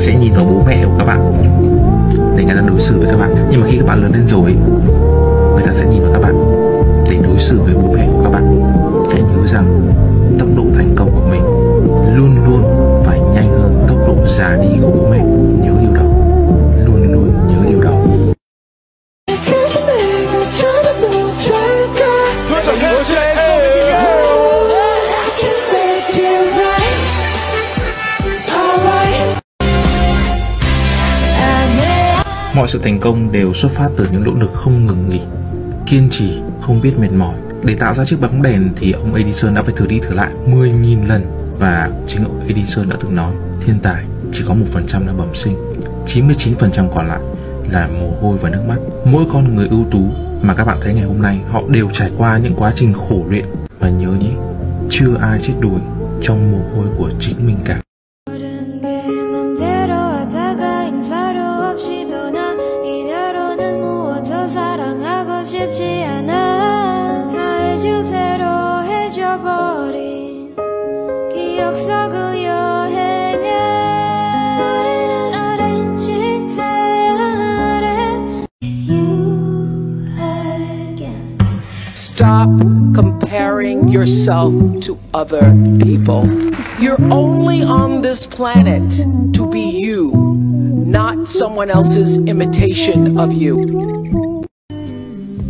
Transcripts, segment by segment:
sẽ nhìn vào bố mẹ của các bạn để người ta đối xử với các bạn. Nhưng mà khi các bạn lớn lên rồi, người ta sẽ nhìn vào các bạn để đối xử với bố mẹ của các bạn. Hãy nhớ rằng tốc độ thành công mọi sự thành công đều xuất phát từ những nỗ lực không ngừng nghỉ, kiên trì, không biết mệt mỏi. Để tạo ra chiếc bóng đèn thì ông Edison đã phải thử đi thử lại 10.000 lần. Và chính ông Edison đã từng nói, thiên tài chỉ có một phần trăm là bẩm sinh 99% còn lại là mồ hôi và nước mắt. Mỗi con người ưu tú mà các bạn thấy ngày hôm nay, họ đều trải qua những quá trình khổ luyện. Và nhớ nhé, chưa ai chết đuối trong mồ hôi của chính mình cả. Comparing yourself to other people. You're only on this planet to be you, not someone else's imitation of you.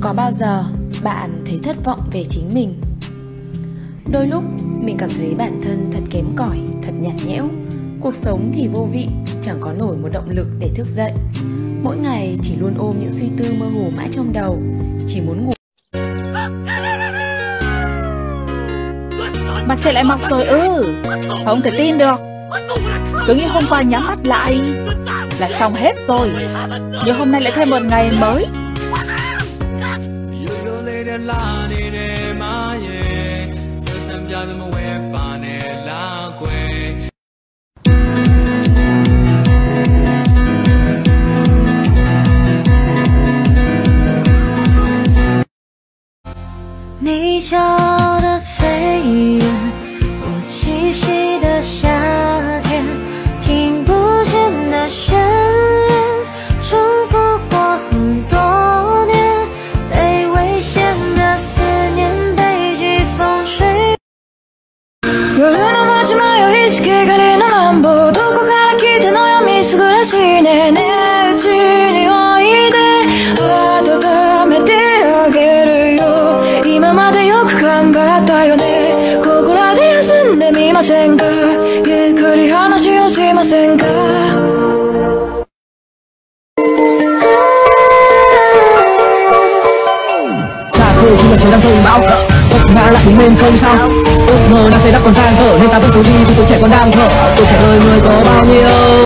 Có bao giờ bạn thấy thất vọng về chính mình? Đôi lúc mình cảm thấy bản thân thật kém cỏi, thật nhạt nhẽo. Cuộc sống thì vô vị, chẳng có nổi một động lực để thức dậy. Mỗi ngày chỉ luôn ôm những suy tư mơ hồ mãi trong đầu, chỉ muốn ngủ. Mặt trời lại mọc rồi ư Không thể tin được. Cứ nghĩ hôm qua nhắm mắt lại Là xong hết rồi. Nhưng hôm nay lại thêm một ngày mới “ xa khơi khi mặt trời đang rơi bão vấp ngã lại đứng lên không sao. Ước mơ đang xây đắp còn dang dở, nên ta vẫn cố đi, vì tuổi trẻ còn đang thở. Tuổi trẻ đời người có bao nhiêu?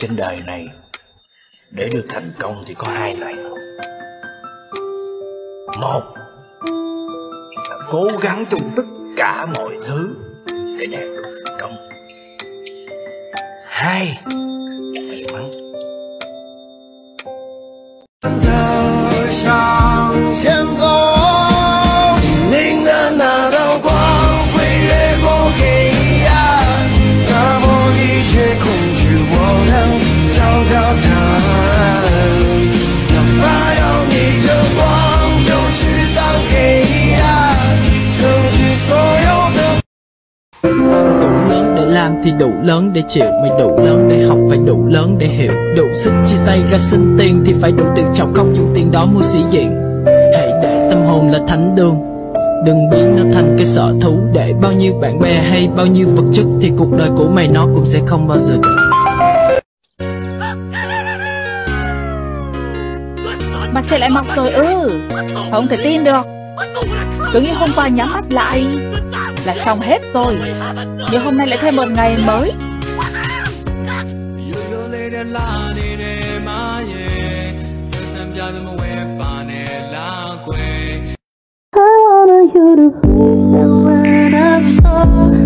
Trên đời này, để được thành công thì có hai loại một. Cố gắng trong tất cả mọi thứ. Để đạt được thành công hai. May mắn đủ lớn để làm thì đủ lớn, để chịu mày đủ lớn, để học phải đủ lớn, để hiểu. Đủ sức chia tay ra xin tiền thì phải đủ tự trọng không dùng tiền đó mua sĩ diện. Hãy để tâm hồn là thánh đường. Đừng biến nó thành cái sở thú. Để bao nhiêu bạn bè hay bao nhiêu vật chất thì cuộc đời của mày nó cũng sẽ không bao giờ đủ Mặt trời lại mọc rồi ư Không thể tin được. Cứ nghĩ hôm qua nhắm mắt lại. Là xong hết tôi. Nhưng hôm nay lại thêm một ngày mới. I wanna you to feel me when I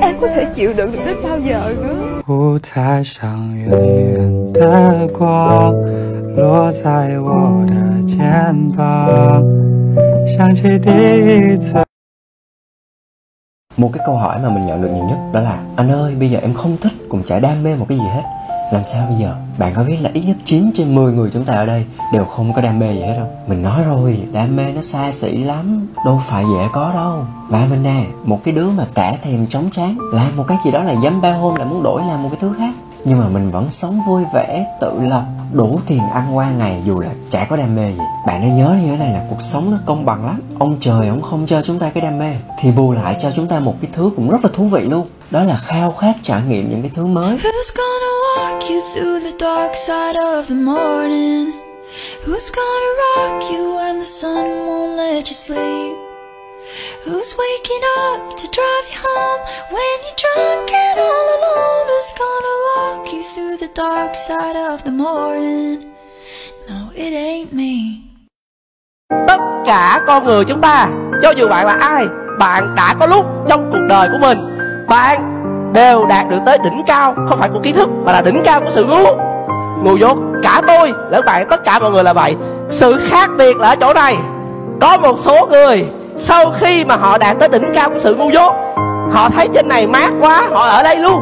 Em có thể chịu đựng được đến bao giờ nữa 舞台上远远的光落在我的肩膀，想起第一次。 Một cái câu hỏi mà mình nhận được nhiều nhất đó là Anh ơi bây giờ em không thích cũng chả đam mê một cái gì hết Làm sao bây giờ? Bạn có biết là ít nhất 9 trên 10 người chúng ta ở đây Đều không có đam mê gì hết đâu. Mình nói rồi, đam mê nó xa xỉ lắm. Đâu phải dễ có đâu. Và mình nè, Một cái đứa mà cả thèm chóng chán, Làm một cái gì đó là dám ba hôm là muốn đổi làm một cái thứ khác. Nhưng mà mình vẫn sống vui vẻ, tự lập, đủ tiền ăn qua ngày dù là chả có đam mê gì. Bạn nên nhớ như thế này là cuộc sống nó công bằng lắm. Ông trời, ông không cho chúng ta cái đam mê, thì bù lại cho chúng ta một cái thứ cũng rất là thú vị luôn. Đó là khao khát trải nghiệm những cái thứ mới walk you through the dark side of the morning? Who's gonna rock you when the sun won't let you sleep? Who's waking up to drive you home when you're drunk and all alone? Who's gonna walk you through the dark side of the morning? No, it ain't me. tất cả con người chúng ta cho dù bạn là ai bạn đã có lúc trong cuộc đời của mình bạn đều đạt được tới đỉnh cao. Không phải của kiến thức, mà là đỉnh cao của sự ngu ngu dốt, cả tôi lẫn bạn, tất cả mọi người là vậy. Sự khác biệt là ở chỗ này. Có một số người, sau khi mà họ đạt tới đỉnh cao của sự ngu dốt, họ thấy trên này mát quá, họ ở đây luôn.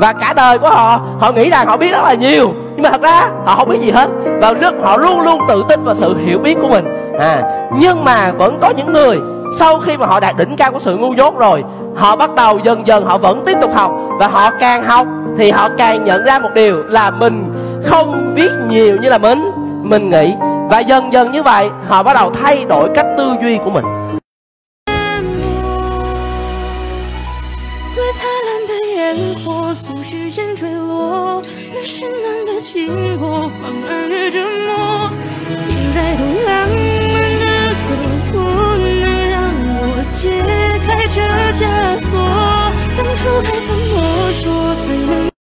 Và cả đời của họ họ nghĩ rằng họ biết rất là nhiều, nhưng mà thật ra họ không biết gì hết. Và lúc họ luôn luôn tự tin vào sự hiểu biết của mình. À nhưng mà vẫn có những người sau khi mà họ đạt đỉnh cao của sự ngu dốt rồi họ bắt đầu dần dần họ vẫn tiếp tục học và họ càng học thì họ càng nhận ra một điều là mình không biết nhiều như là mình mình nghĩ và dần dần như vậy họ bắt đầu thay đổi cách tư duy của mình 解开这枷锁，当初该怎么说？